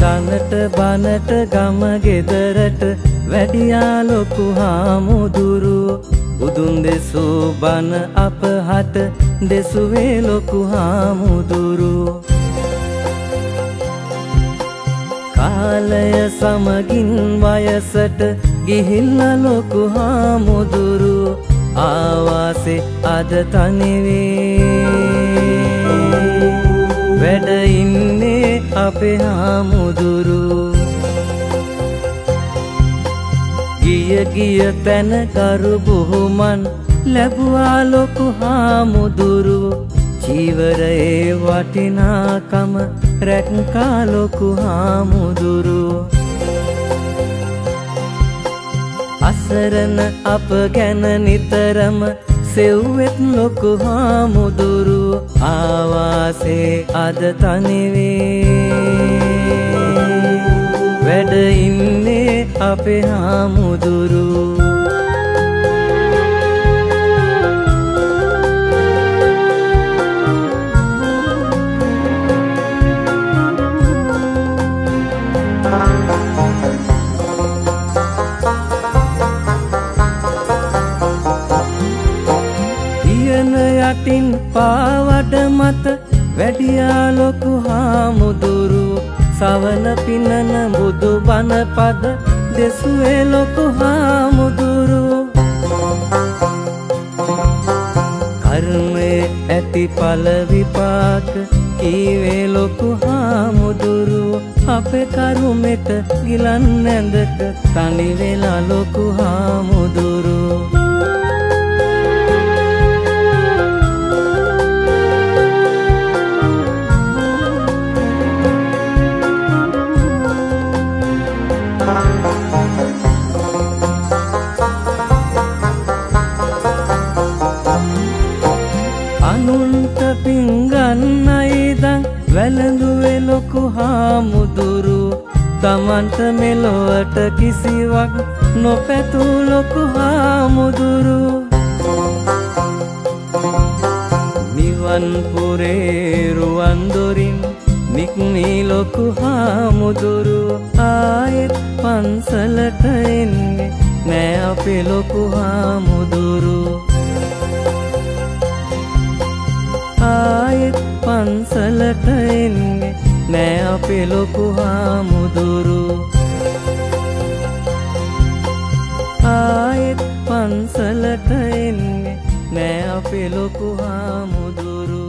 බනට ගම ගෙදරට වැඩියා ලොකු හාමුදුරු. බුදුන් දෙසූ බන අපහට දෙසුවේ ලොකු හාමුදුරු. කාලය සමගින් වයසට ගිහිල්ල ලොකු හාමුදුරු. ආවාසේ අද තනිවේ. අපේ හාමුදුරු. ගිය ගිය තැන කරු බොහොමන් ලැබුවා ලොකු හාමුදුරු. ජීවරයේ වටිනාකම රැක්කා ලොකු හාමුදුරු. අසරණ අප ගැන නිතරම සෙව්වෙත් ලොකු හාමුදුරු ආවාසේ අද තනිවේ. වැඩ ඉන්නේ අපේ හාමුදුරු. තියන යටින් පාවඩ මත වැඩියා ලොකු හාමුදුරු සවන පිනන බුදු බණ පද දෙසුවේ ලොකු හාමුදුරු. කර්මය ඇති පල විපාක කීවේ ලොකු හාමුදුරු අපේ කරුමෙට ගිලන් ඇඳට තනිවෙලා ලොකු හාමුදුරු වැළඳුවේ ලොකු හාමුදුරු තමන්ට මෙලොවට කිසිවක් නොපැතු ලොකු හාමුදුරු. නිවන් පුරේ රුවන්දොරින් නික්මී ලොකු හාමුදුරු ආයෙත් පන්සලට එන්නේ නෑ අපේ ලොකු හාමුදුරු. ආයෙත් පන්සලට එන්නේ නෑ අපේ ලොකු හාමුදුරු. ආයෙත් පන්සලට එන්නේ නෑ අපේ ලොකු හාමුදුරු.